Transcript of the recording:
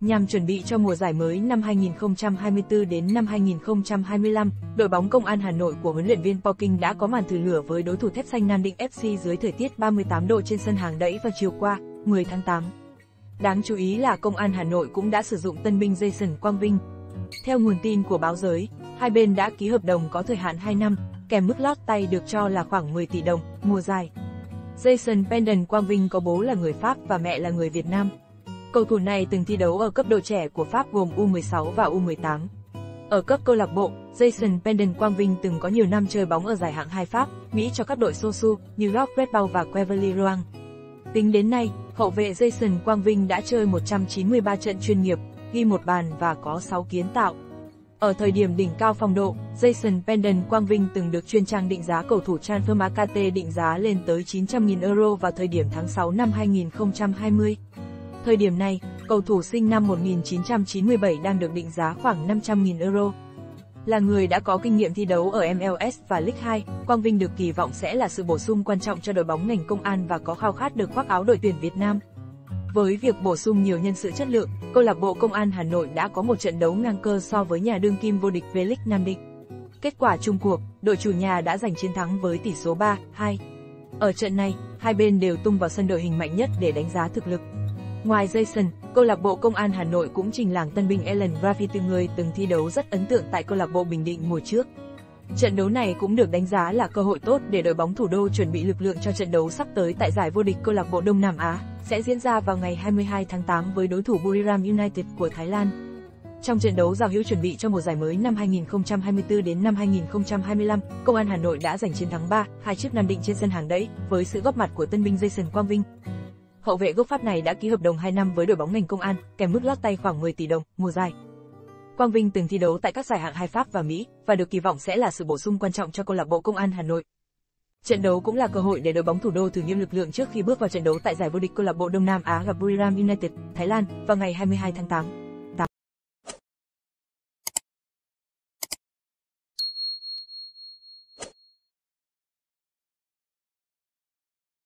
Nhằm chuẩn bị cho mùa giải mới năm 2024 đến năm 2025, đội bóng Công an Hà Nội của huấn luyện viên Poking đã có màn thử lửa với đối thủ thép xanh Nam Định FC dưới thời tiết 38 độ trên sân hàng đẫy vào chiều qua, 10 tháng 8. Đáng chú ý là Công an Hà Nội cũng đã sử dụng tân binh Jason Quang Vinh. Theo nguồn tin của báo giới, hai bên đã ký hợp đồng có thời hạn 2 năm, kèm mức lót tay được cho là khoảng 10 tỷ đồng, mùa giải. Jason Pendon Quang Vinh có bố là người Pháp và mẹ là người Việt Nam. Cầu thủ này từng thi đấu ở cấp độ trẻ của Pháp gồm U16 và U18. Ở cấp câu lạc bộ, Jason Pendon Quang Vinh từng có nhiều năm chơi bóng ở giải hạng 2 Pháp, Mỹ cho các đội Sosu, New York Red Bull và Quevilly Roang. Tính đến nay, hậu vệ Jason Quang Vinh đã chơi 193 trận chuyên nghiệp, ghi một bàn và có 6 kiến tạo. Ở thời điểm đỉnh cao phong độ, Jason Pendon Quang Vinh từng được chuyên trang định giá cầu thủ Transfermarkt định giá lên tới 900.000 euro vào thời điểm tháng 6 năm 2020. Thời điểm này, cầu thủ sinh năm 1997 đang được định giá khoảng 500.000 euro. Là người đã có kinh nghiệm thi đấu ở MLS và League 2, Quang Vinh được kỳ vọng sẽ là sự bổ sung quan trọng cho đội bóng ngành công an và có khao khát được khoác áo đội tuyển Việt Nam. Với việc bổ sung nhiều nhân sự chất lượng, câu lạc bộ Công an Hà Nội đã có một trận đấu ngang cơ so với nhà đương kim vô địch V-League Nam Định. Kết quả chung cuộc, đội chủ nhà đã giành chiến thắng với tỷ số 3-2. Ở trận này, hai bên đều tung vào sân đội hình mạnh nhất để đánh giá thực lực. Ngoài Jason, câu lạc bộ Công an Hà Nội cũng trình làng tân binh Ellen Graffiti người từng thi đấu rất ấn tượng tại câu lạc bộ Bình Định mùa trước. Trận đấu này cũng được đánh giá là cơ hội tốt để đội bóng thủ đô chuẩn bị lực lượng cho trận đấu sắp tới tại giải vô địch câu lạc bộ Đông Nam Á, sẽ diễn ra vào ngày 22 tháng 8 với đối thủ Buriram United của Thái Lan. Trong trận đấu giao hữu chuẩn bị cho mùa giải mới năm 2024 đến năm 2025, Công an Hà Nội đã giành chiến thắng 3, 2 trước Nam Định trên sân hàng đẫy, với sự góp mặt của tân binh Jason Quang Vinh. Hậu vệ gốc Pháp này đã ký hợp đồng 2 năm với đội bóng ngành công an, kèm mức lót tay khoảng 10 tỷ đồng mùa giải. Quang Vinh từng thi đấu tại các giải hạng hai Pháp và Mỹ và được kỳ vọng sẽ là sự bổ sung quan trọng cho câu lạc bộ Công an Hà Nội. Trận đấu cũng là cơ hội để đội bóng thủ đô thử nghiệm lực lượng trước khi bước vào trận đấu tại giải vô địch câu lạc bộ Đông Nam Á gặp Buriram United, Thái Lan vào ngày 22 tháng 8.